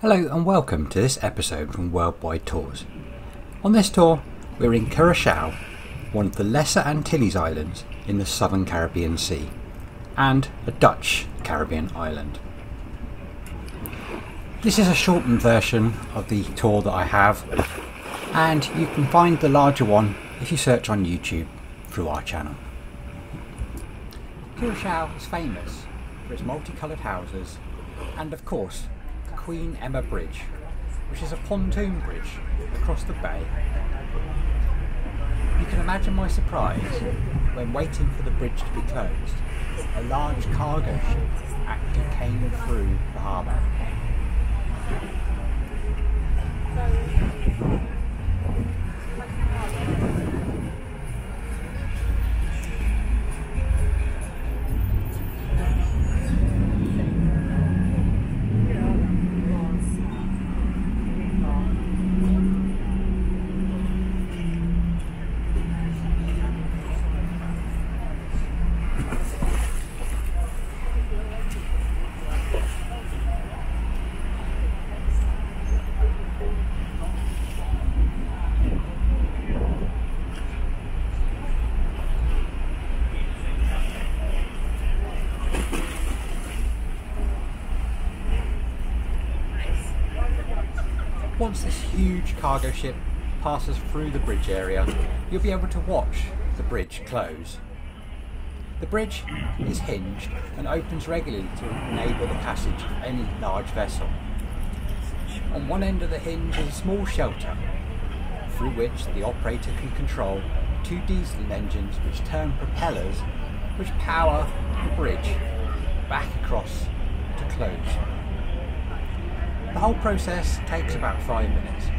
Hello and welcome to this episode from Worldwide Tours. On this tour, we're in Curacao, one of the Lesser Antilles Islands in the southern Caribbean Sea, and a Dutch Caribbean island. This is a shortened version of the tour that I have, and you can find the larger one if you search on YouTube through our channel. Curacao is famous for its multicoloured houses and of course Queen Emma Bridge, which is a pontoon bridge across the bay. You can imagine my surprise when waiting for the bridge to be closed, a large cargo ship actually came through the harbour. Huge cargo ship passes through the bridge area, you'll be able to watch the bridge close. The bridge is hinged and opens regularly to enable the passage of any large vessel. On one end of the hinge is a small shelter through which the operator can control two diesel engines which turn propellers which power the bridge back across to close. The whole process takes about five minutes.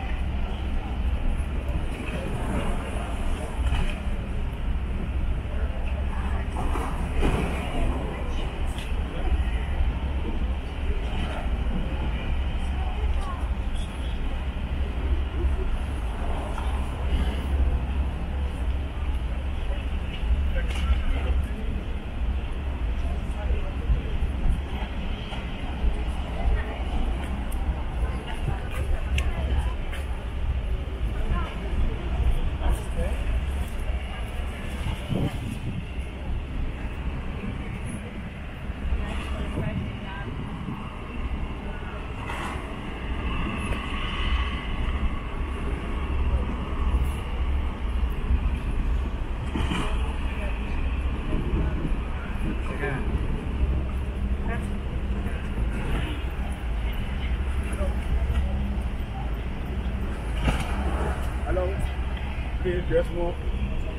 stressful,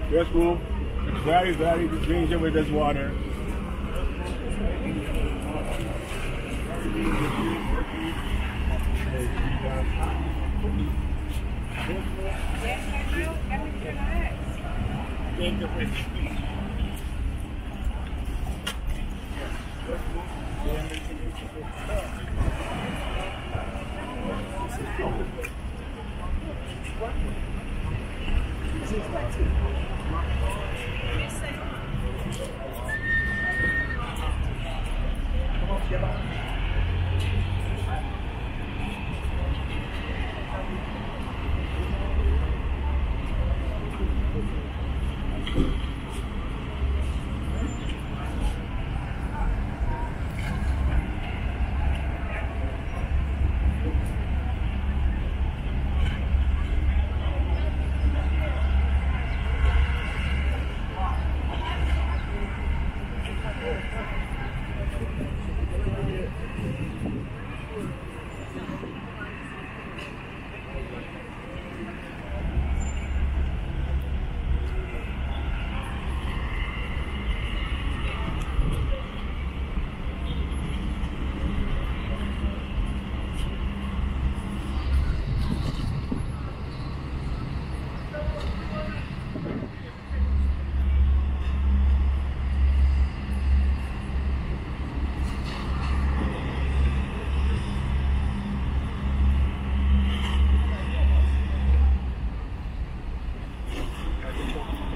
stressful. It's very, very danger with this water.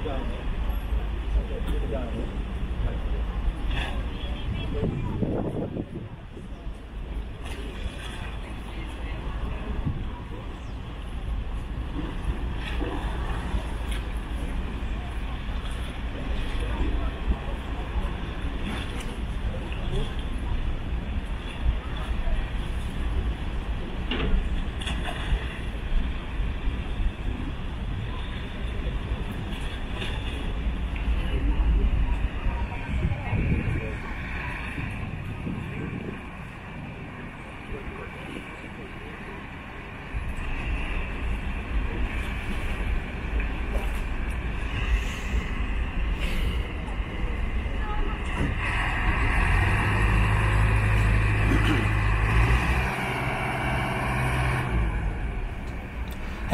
gedaan.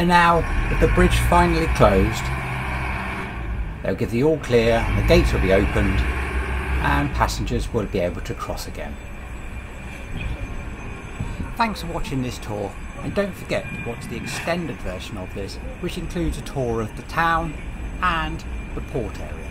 And now, with the bridge finally closed, they'll give the all clear, and the gates will be opened, and passengers will be able to cross again. Thanks for watching this tour, and don't forget to watch the extended version of this, which includes a tour of the town and the port area.